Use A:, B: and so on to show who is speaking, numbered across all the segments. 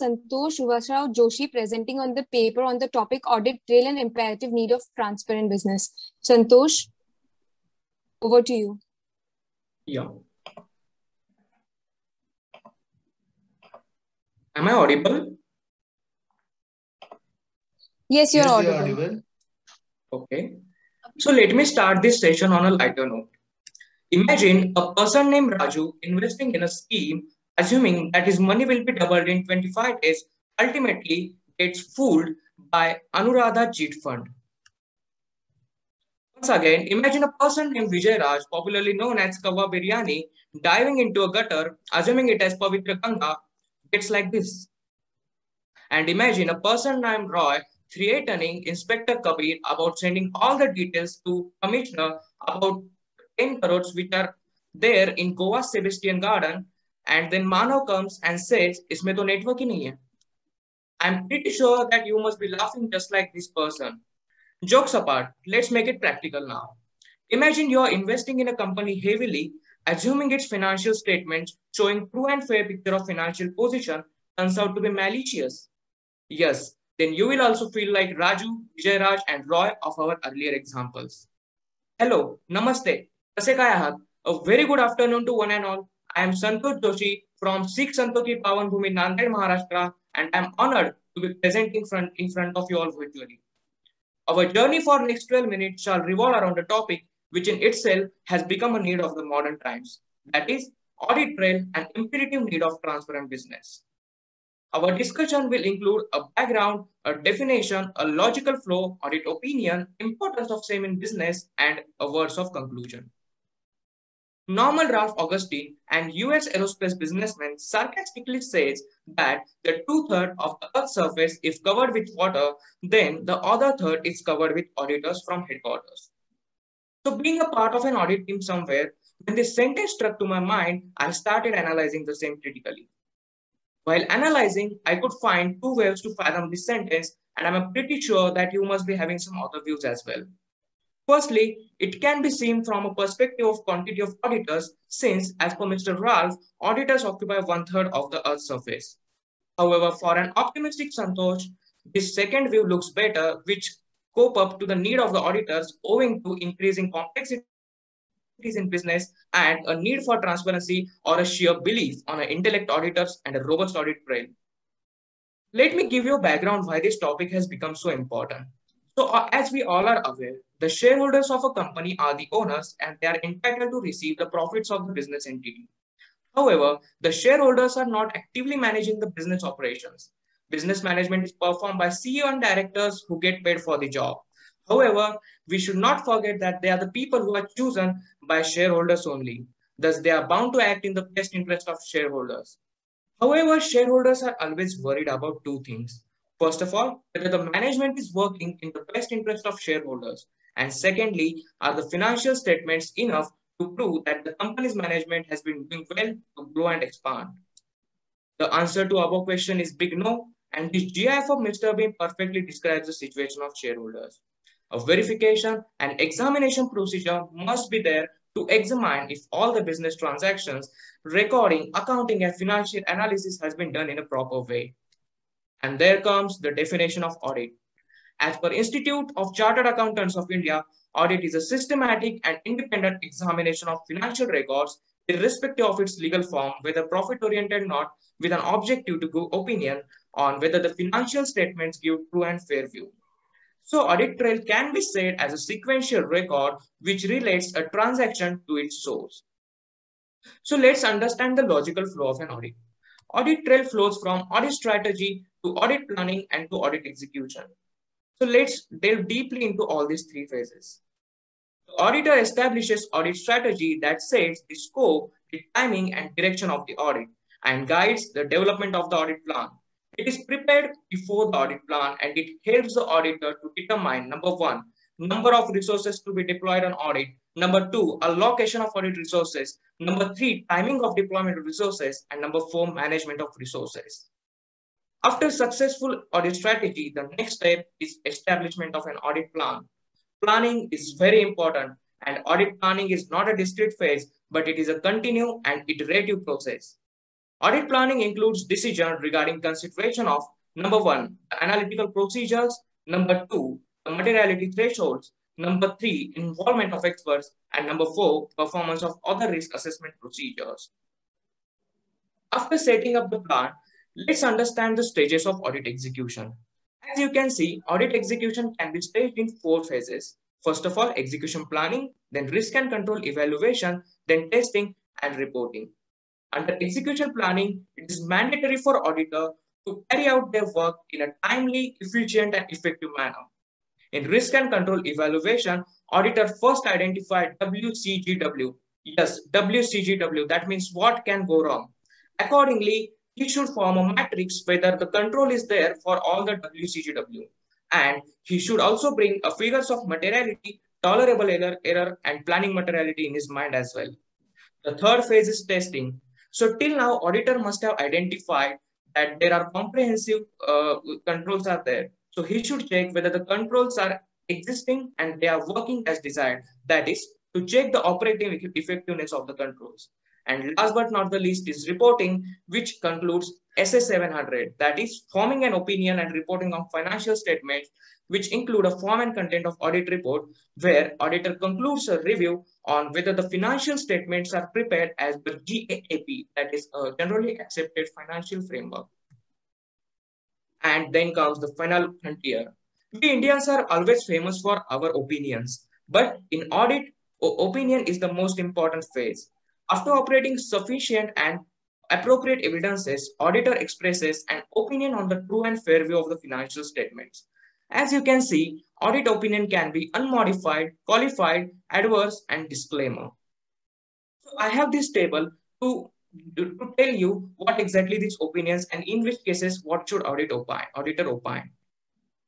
A: Santosh Srivastava Joshi presenting on the paper on the topic Audit Trail and Imperative Need of Transparent Business. Santosh, over to you.
B: Yeah. Am I audible?
A: Yes, you're
C: Yes,
A: audible.
C: you're audible.
B: Okay. So let me start this session on a lighter note. Imagine a person named Raju investing in a scheme, assuming that his money will be doubled in 25 days, ultimately gets fooled by Anuradha cheat fund. Once again, imagine a person named Vijay Raj, popularly known as Kawa Biryani, diving into a gutter, assuming it as Pavitra Ganga, gets like this. And imagine a person named Roy threatening Inspector Kabir about sending all the details to Commissioner about 10 crores which are there in Goa Sebastian Garden. And then Manav comes and says, इसमें तो network ही नहीं है. I'm pretty sure that you must be laughing just like this person. Jokes apart, let's make it practical now. Imagine you're investing in a company heavily, assuming its financial statements showing true and fair picture of financial position turns out to be malicious. Yes, then you will also feel like Raju, Vijay Raj, and Roy of our earlier examples. Hello, Namaste. कसे काय आहात? A very good afternoon to one and all. I am Santosh Joshi from Sikh Santoki Pawan Bhumi Nanded, Maharashtra, and I am honored to be presenting front, in front of you all virtually. Our journey for next 12 minutes shall revolve around a topic which in itself has become a need of the modern times. That is, audit trail and imperative need of transparent business. Our discussion will include a background, a definition, a logical flow, audit opinion, importance of same in business, and a words of conclusion. Hmm. Norman Ralph Augustine, and US aerospace businessman, sarcastically says that the two-thirds of the Earth's surface is covered with water, then the other third is covered with auditors from headquarters. So being a part of an audit team somewhere, when this sentence struck to my mind, I started analyzing the same critically. While analyzing, I could find two ways to fathom this sentence, and I'm pretty sure that you must be having some other views as well. Firstly, it can be seen from a perspective of quantity of auditors, since, as per Mr. Ralph, auditors occupy one third of the Earth's surface. However, for an optimistic Santosh, this second view looks better, which cope up to the need of the auditors owing to increasing complexity in business and a need for transparency or a sheer belief on an intellect auditors and a robust audit trail. Let me give you a background why this topic has become so important. So uh, as we all are aware, the shareholders of a company are the owners and they are entitled to receive the profits of the business entity. However, the shareholders are not actively managing the business operations. Business management is performed by CEO and directors who get paid for the job. However, we should not forget that they are the people who are chosen by shareholders only. Thus, they are bound to act in the best interest of shareholders. However, shareholders are always worried about two things. First of all, whether the management is working in the best interest of shareholders. And secondly, are the financial statements enough to prove that the company's management has been doing well to grow and expand? The answer to our question is big no. And this GIF of Mr. Bean perfectly describes the situation of shareholders. A verification and examination procedure must be there to examine if all the business transactions, recording, accounting, and financial analysis has been done in a proper way. And there comes the definition of audit. As per Institute of Chartered Accountants of India, audit is a systematic and independent examination of financial records irrespective of its legal form, whether profit-oriented or not, with an objective to give opinion on whether the financial statements give true and fair view. So audit trail can be said as a sequential record which relates a transaction to its source. So let's understand the logical flow of an audit. Audit trail flows from audit strategy to audit planning and to audit execution. So let's delve deeply into all these three phases. The auditor establishes audit strategy that sets the scope, the timing and direction of the audit and guides the development of the audit plan. It is prepared before the audit plan and it helps the auditor to determine number one, number of resources to be deployed on audit. Number two, allocation of audit resources. Number three, timing of deployment of resources. And number four, management of resources. After successful audit strategy, the next step is establishment of an audit plan. Planning is very important and audit planning is not a discrete phase, but it is a continuous and iterative process. Audit planning includes decision regarding consideration of number one, analytical procedures, number two, materiality thresholds, number three, involvement of experts, and number four, performance of other risk assessment procedures. After setting up the plan, let's understand the stages of audit execution. As you can see, audit execution can be staged in four phases. First of all, execution planning, then risk and control evaluation, then testing and reporting. Under execution planning, it is mandatory for auditor to carry out their work in a timely, efficient, and effective manner. In risk and control evaluation, auditor first identified WCGW. Yes, WCGW, that means what can go wrong. Accordingly, he should form a matrix whether the control is there for all the WCGW. And he should also bring a figures of materiality, tolerable error, error, and planning materiality in his mind as well. The third phase is testing. So till now, auditor must have identified that there are comprehensive uh, controls are there. So he should check whether the controls are existing and they are working as desired. That is to check the operating effectiveness of the controls. And last but not the least is reporting, which concludes SA 700, that is forming an opinion and reporting on financial statements, which include a form and content of audit report, where auditor concludes a review on whether the financial statements are prepared as the GAAP, that is a generally accepted financial framework. And then comes the final frontier. We Indians are always famous for our opinions, but in audit, opinion is the most important phase. After operating sufficient and appropriate evidences, auditor expresses an opinion on the true and fair view of the financial statements. As you can see, audit opinion can be unmodified, qualified, adverse, and disclaimer. So I have this table to, to, tell you what exactly these opinions and in which cases what should audit opine, auditor opine.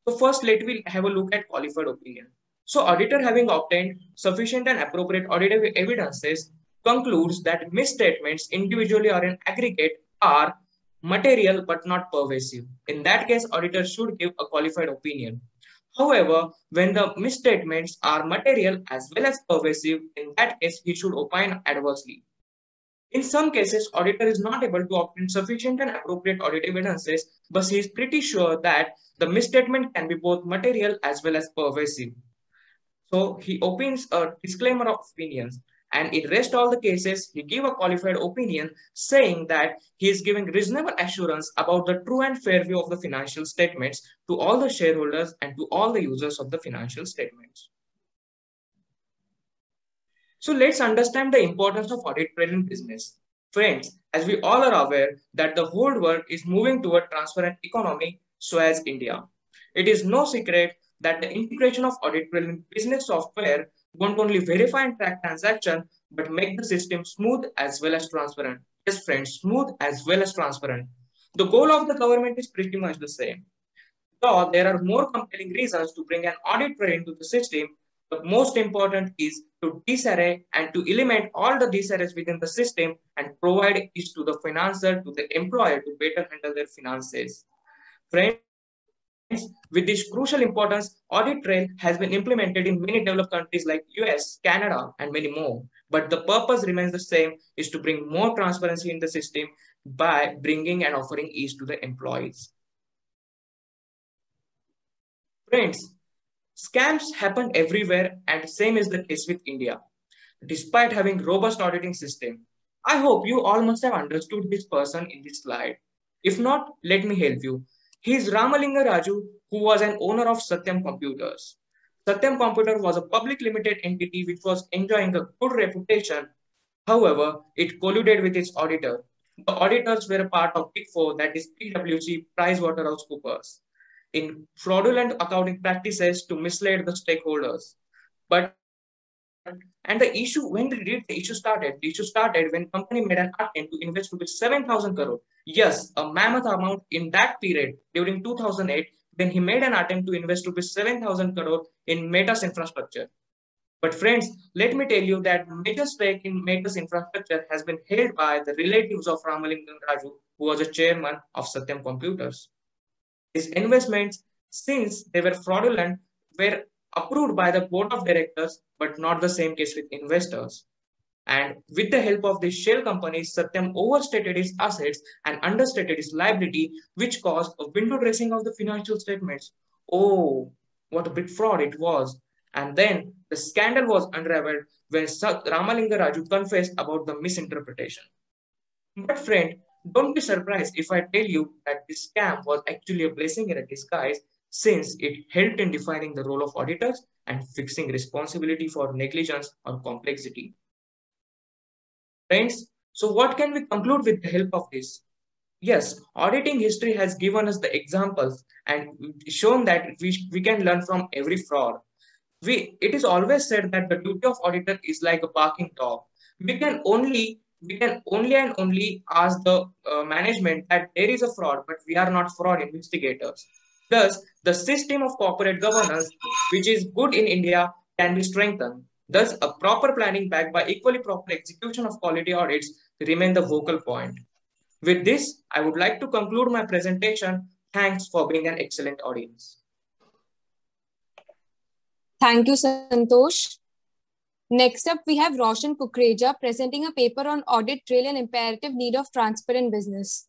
B: So first, let me have a look at qualified opinion. So auditor having obtained sufficient and appropriate audit evidences concludes that misstatements individually or in aggregate are material but not pervasive. In that case, auditor should give a qualified opinion. However, when the misstatements are material as well as pervasive, in that case, he should opine adversely. In some cases, auditor is not able to obtain sufficient and appropriate audit evidences, but he is pretty sure that the misstatement can be both material as well as pervasive. So he opines a disclaimer of opinions. And in rest all the cases, he gave a qualified opinion saying that he is giving reasonable assurance about the true and fair view of the financial statements to all the shareholders and to all the users of the financial statements. So let's understand the importance of audit in business. Friends, as we all are aware that the whole world is moving toward transparent economy, so as India. It is no secret that the integration of audit business software won't only verify and track transaction, but make the system smooth as well as transparent. Yes, friends, smooth as well as transparent. The goal of the government is pretty much the same. Though there are more compelling reasons to bring an audit trail into the system, but most important is to disarray and to eliminate all the disarrays within the system and provide it to the financer, to the employer to better handle their finances. Friends, with this crucial importance, audit trail has been implemented in many developed countries like US, Canada, and many more. But the purpose remains the same, is to bring more transparency in the system by bringing and offering ease to the employees. Friends, scams happen everywhere and same is the case with India. Despite having robust auditing system, I hope you all must have understood this person in this slide. If not, let me help you. He is Ramalinga Raju, who was an owner of Satyam Computers. Satyam Computer was a public limited entity which was enjoying a good reputation. However, it colluded with its auditor. The auditors were a part of Big Four, that is PwC, PricewaterhouseCoopers, in fraudulent accounting practices to mislead the stakeholders. But and the issue, when did the issue started? The issue started when company made an attempt to invest rupees 7,000 crore. Yes, a mammoth amount in that period during 2008, when he made an attempt to invest rupees 7,000 crore in Maytas infrastructure. But friends, let me tell you that major stake in Maytas infrastructure has been held by the relatives of Ramalinga Raju, who was a chairman of Satyam Computers. His investments, since they were fraudulent, were approved by the board of directors, but not the same case with investors. And with the help of these shell companies, Satyam overstated his assets and understated his liability, which caused a window dressing of the financial statements. Oh, what a big fraud it was. And then the scandal was unraveled when Ramalinga Raju confessed about the misinterpretation. But friend, don't be surprised if I tell you that this scam was actually a blessing in a disguise since it helped in defining the role of auditors and fixing responsibility for negligence or complexity. Friends, so what can we conclude with the help of this? Yes, auditing history has given us the examples and shown that we, we can learn from every fraud. We, it is always said that the duty of auditor is like a barking dog. We can only we can only and only ask the uh, management that there is a fraud, but we are not fraud investigators. Thus, the system of corporate governance, which is good in India, can be strengthened. Thus, a proper planning backed by equally proper execution of quality audits remain the vocal point. With this, I would like to conclude my presentation. Thanks for being an excellent audience.
A: Thank you, Santosh. Next up, we have Roshan Kukreja presenting a paper on audit trail and imperative need of transparent business.